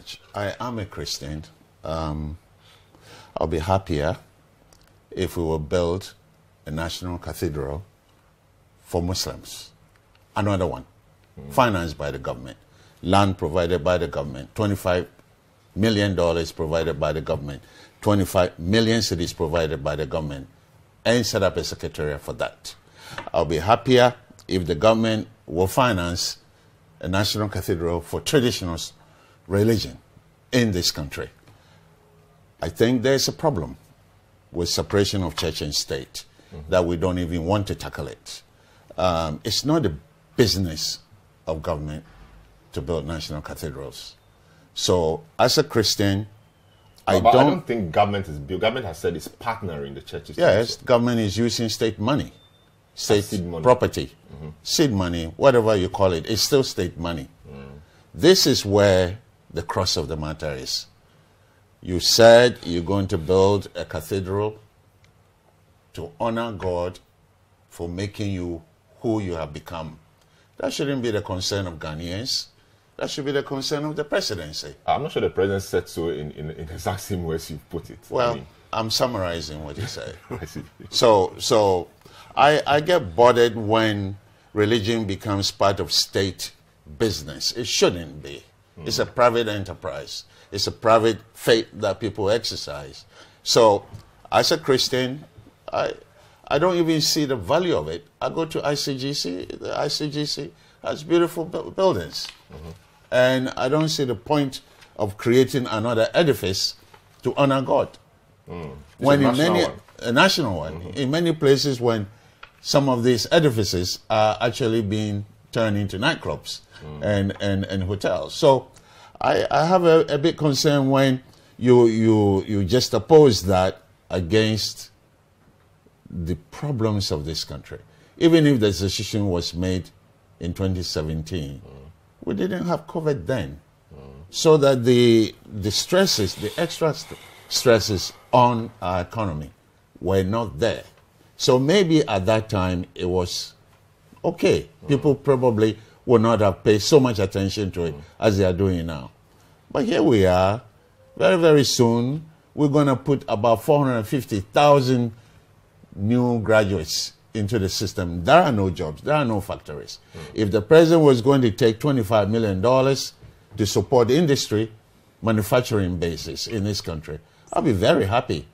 much. I am a Christian. Um, I'll be happier if we will build a national cathedral for Muslims. Another one, mm. financed by the government, land provided by the government, $25 million provided by the government, 25 million cedis provided by the government, and set up a secretariat for that. I'll be happier if the government will finance a national cathedral for traditional religion in this country. I think there's a problem with separation of church and state mm -hmm. that we don't even want to tackle it. Um, it's not the business of government to build national cathedrals. So, as a Christian, I don't, I don't think government is government has said it's partnering the churches. Yes, government is using state money, state money. property, mm -hmm. seed money, whatever you call it. It's still state money. Mm. This is where the cross of the matter is. You said you're going to build a cathedral to honor God for making you who you have become. That shouldn't be the concern of Ghanaians. That should be the concern of the presidency. I'm not sure the president said so in, in, in exact same ways you put it. Well, I mean. I'm summarizing what he said. so, so I, I get bothered when religion becomes part of state business. It shouldn't be. Mm. It's a private enterprise. It's a private faith that people exercise. So, as a Christian, I, I don't even see the value of it. I go to ICGC. The ICGC has beautiful buildings. Mm -hmm. And I don't see the point of creating another edifice to honor God. Mm. When in many one. a national one, mm -hmm. in many places when some of these edifices are actually being turned into nightclubs mm. and, and, and hotels. So I, I have a, a big concern when you you you just oppose that against the problems of this country. Even if the decision was made in 2017, mm we didn't have COVID then. Mm. So that the, the stresses, the extra st stresses on our economy were not there. So maybe at that time it was okay. People probably would not have paid so much attention to it mm. as they are doing now. But here we are. Very, very soon, we're going to put about 450,000 new graduates into the system. There are no jobs. There are no factories. Mm. If the president was going to take $25 million to support industry, manufacturing bases in this country, I'll be very happy.